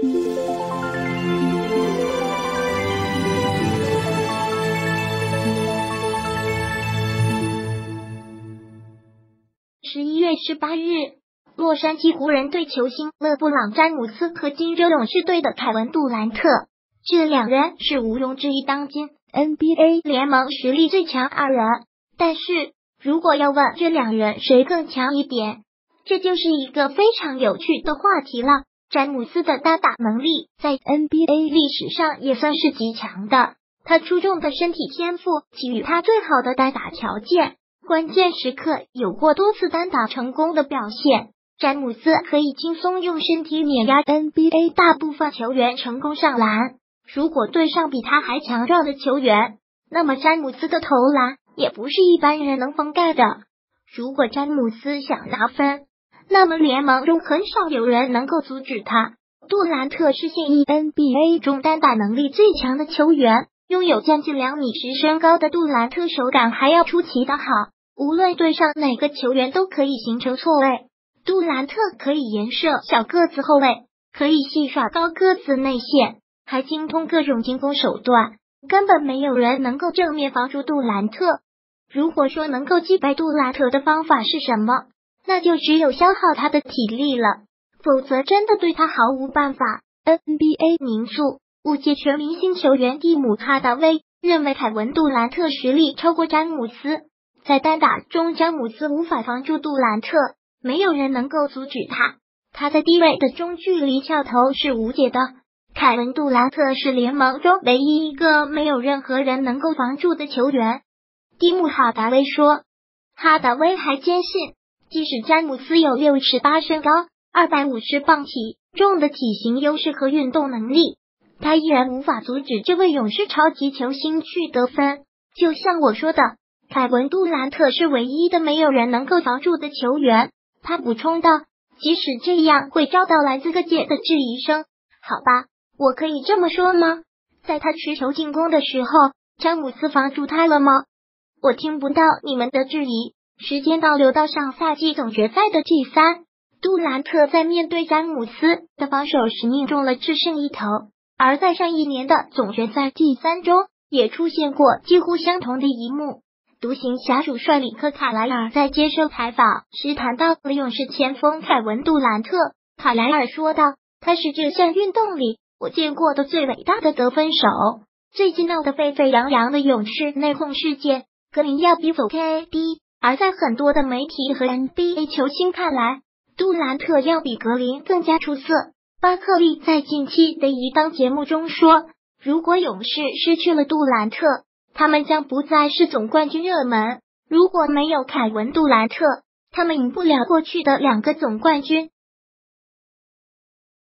十一月十八日，洛杉矶湖人队球星勒布朗詹姆斯和金州勇士队的凯文杜兰特，这两人是毋庸置疑当今 NBA 联盟实力最强二人。但是如果要问这两人谁更强一点，这就是一个非常有趣的话题了。詹姆斯的单打能力在 NBA 历史上也算是极强的，他出众的身体天赋给予他最好的单打条件。关键时刻有过多次单打成功的表现，詹姆斯可以轻松用身体碾压 NBA 大部分球员成功上篮。如果对上比他还强壮的球员，那么詹姆斯的投篮也不是一般人能封盖的。如果詹姆斯想拿分，那么联盟中很少有人能够阻止他。杜兰特是现役 NBA 中单打能力最强的球员，拥有将近两米十身高的杜兰特手感还要出奇的好。无论对上哪个球员都可以形成错位。杜兰特可以颜射小个子后卫，可以戏耍高个子内线，还精通各种进攻手段，根本没有人能够正面防住杜兰特。如果说能够击败杜兰特的方法是什么，那就只有消耗他的体力了，否则真的对他毫无办法。NBA 名宿、五届全明星球员蒂姆哈达威认为凯文杜兰特实力超过詹姆斯。在单打中，詹姆斯无法防住杜兰特，没有人能够阻止他。他在低位的中距离跳投是无解的。凯文杜兰特是联盟中唯一一个没有任何人能够防住的球员。蒂姆哈达威说，哈达威还坚信，即使詹姆斯有六尺八身高、二百五十磅体重的体型优势和运动能力，他依然无法阻止这位勇士超级球星去得分。就像我说的。凯文杜兰特是唯一的没有人能够防住的球员，他补充道：“即使这样，会遭到来自各界的质疑声。好吧，我可以这么说吗？在他持球进攻的时候，詹姆斯防住他了吗？我听不到你们的质疑。时间倒流到上赛季总决赛的 G 三，杜兰特在面对詹姆斯的防守时命中了制胜一投，而在上一年的总决赛 G 三中，也出现过几乎相同的一幕。”独行侠主帅里克卡莱尔在接受采访时谈到了勇士前锋凯文杜兰特。卡莱尔说道：“他是这项运动里我见过的最伟大的得分手。最近闹得沸沸扬扬的勇士内讧事件，格林要逼走 KD。而在很多的媒体和 NBA 球星看来，杜兰特要比格林更加出色。巴克利在近期的一档节目中说：如果勇士失去了杜兰特。”他们将不再是总冠军热门。如果没有凯文杜兰特，他们赢不了过去的两个总冠军。